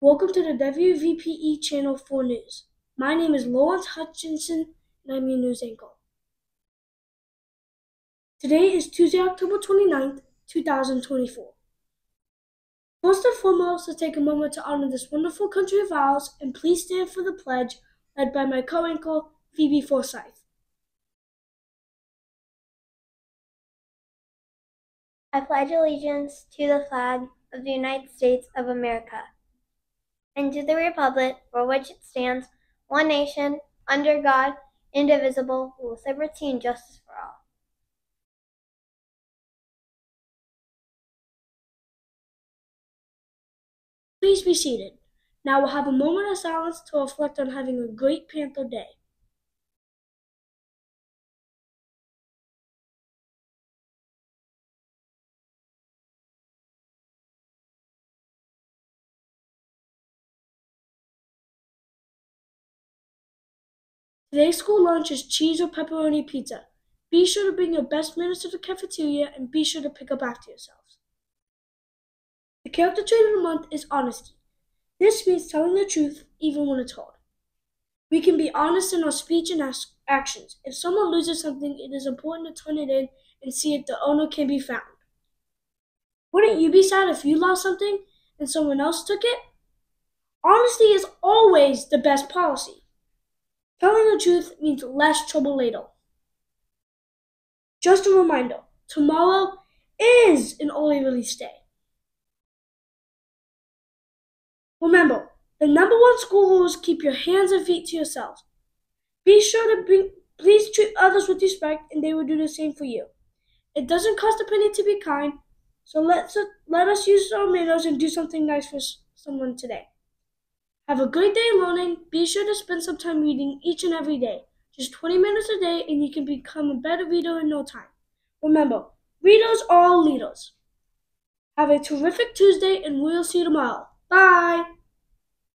Welcome to the WVPE Channel 4 News. My name is Lawrence Hutchinson and I'm your news anchor. Today is Tuesday, October 29th, 2024. First and foremost, let's take a moment to honor this wonderful country of ours and please stand for the pledge led by my co-anchor, Phoebe Forsyth. I pledge allegiance to the flag of the United States of America and to the republic for which it stands, one nation, under God, indivisible, with liberty and justice for all. Please be seated. Now we'll have a moment of silence to reflect on having a great Panther Day. Today's school lunch is cheese or pepperoni pizza. Be sure to bring your best manners to the cafeteria and be sure to pick up after yourselves. The character trait of the month is honesty. This means telling the truth even when it's hard. We can be honest in our speech and actions. If someone loses something, it is important to turn it in and see if the owner can be found. Wouldn't you be sad if you lost something and someone else took it? Honesty is always the best policy. Telling the truth means less trouble later. Just a reminder tomorrow is an early release day. Remember, the number one school rule is keep your hands and feet to yourselves. Be sure to bring, please treat others with respect, and they will do the same for you. It doesn't cost a penny to be kind, so let's let us use our manners and do something nice for someone today. Have a great day learning. Be sure to spend some time reading each and every day. Just 20 minutes a day, and you can become a better reader in no time. Remember, readers are leaders. Have a terrific Tuesday, and we'll see you tomorrow. Bye.